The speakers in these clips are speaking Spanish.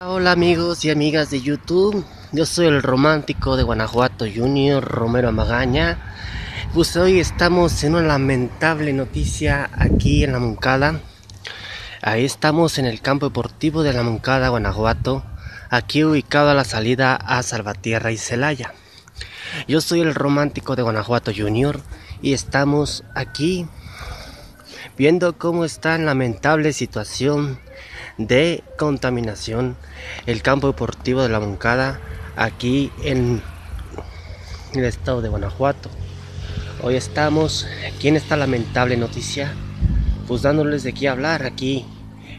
Hola amigos y amigas de YouTube, yo soy el romántico de Guanajuato Junior, Romero Magaña. Pues hoy estamos en una lamentable noticia aquí en la Moncada. Ahí estamos en el campo deportivo de la Moncada, Guanajuato, aquí ubicado a la salida a Salvatierra y Celaya. Yo soy el romántico de Guanajuato Junior y estamos aquí viendo cómo está en lamentable situación de contaminación el campo deportivo de la Moncada aquí en el estado de Guanajuato. Hoy estamos aquí en esta lamentable noticia, pues dándoles de qué hablar aquí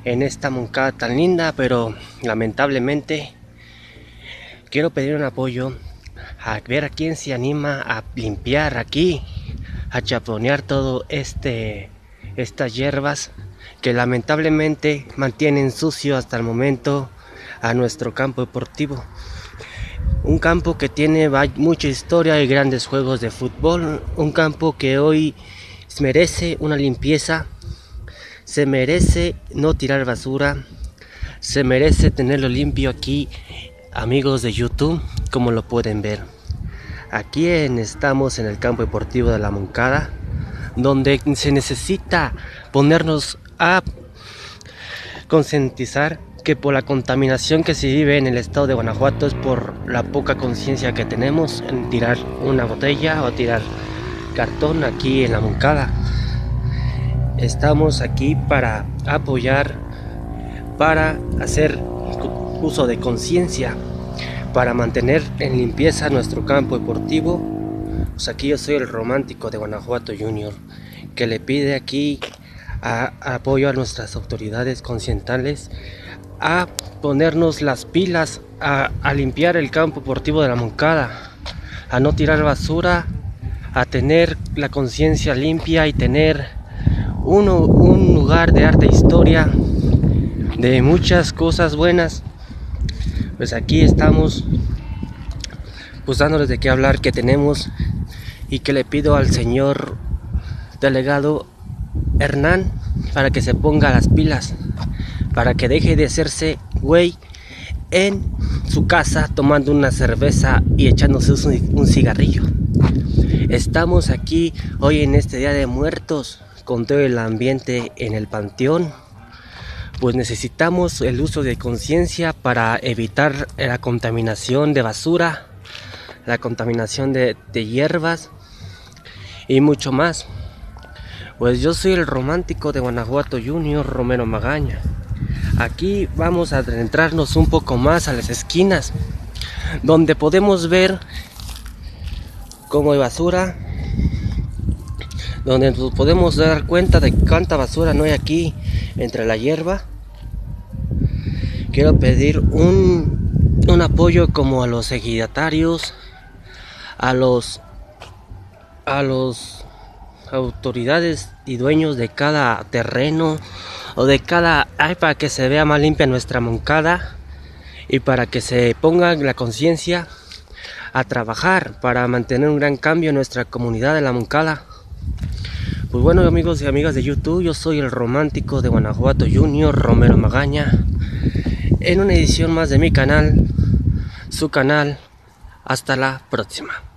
en esta Moncada tan linda, pero lamentablemente quiero pedir un apoyo a ver a quién se anima a limpiar aquí, a chaponear todo este estas hierbas que lamentablemente mantienen sucio hasta el momento a nuestro campo deportivo. Un campo que tiene mucha historia y grandes juegos de fútbol. Un campo que hoy merece una limpieza. Se merece no tirar basura. Se merece tenerlo limpio aquí, amigos de YouTube, como lo pueden ver. Aquí estamos en el campo deportivo de la Moncada, donde se necesita ponernos a concientizar que por la contaminación que se vive en el estado de Guanajuato es por la poca conciencia que tenemos en tirar una botella o tirar cartón aquí en la Moncada. Estamos aquí para apoyar, para hacer uso de conciencia, para mantener en limpieza nuestro campo deportivo. Pues aquí yo soy el romántico de Guanajuato Junior, que le pide aquí apoyo a nuestras autoridades conscientales a ponernos las pilas a, limpiar el campo deportivo de la Moncada, a no tirar basura, a tener la conciencia limpia y tener uno, un lugar de arte e historia, de muchas cosas buenas. Pues aquí estamos pues de qué hablar que tenemos y que le pido al señor delegado Hernán para que se ponga las pilas, para que deje de hacerse güey en su casa tomando una cerveza y echándose un cigarrillo. Estamos aquí hoy en este Día de Muertos con todo el ambiente en el panteón. Pues necesitamos el uso de conciencia para evitar la contaminación de basura, la contaminación de, de hierbas y mucho más. Pues yo soy el romántico de Guanajuato Junior, Romero Magaña. Aquí vamos a adentrarnos un poco más a las esquinas, donde podemos ver cómo hay basura, donde nos podemos dar cuenta de cuánta basura no hay aquí entre la hierba. Quiero pedir un, un apoyo como a los ejidatarios, a los a los autoridades y dueños de cada terreno o de cada para que se vea más limpia nuestra moncada y para que se ponga la conciencia a trabajar para mantener un gran cambio en nuestra comunidad de la moncada. Pues bueno amigos y amigas de youtube yo soy el romántico de guanajuato junior romero magaña. En una edición más de mi canal su canal hasta la próxima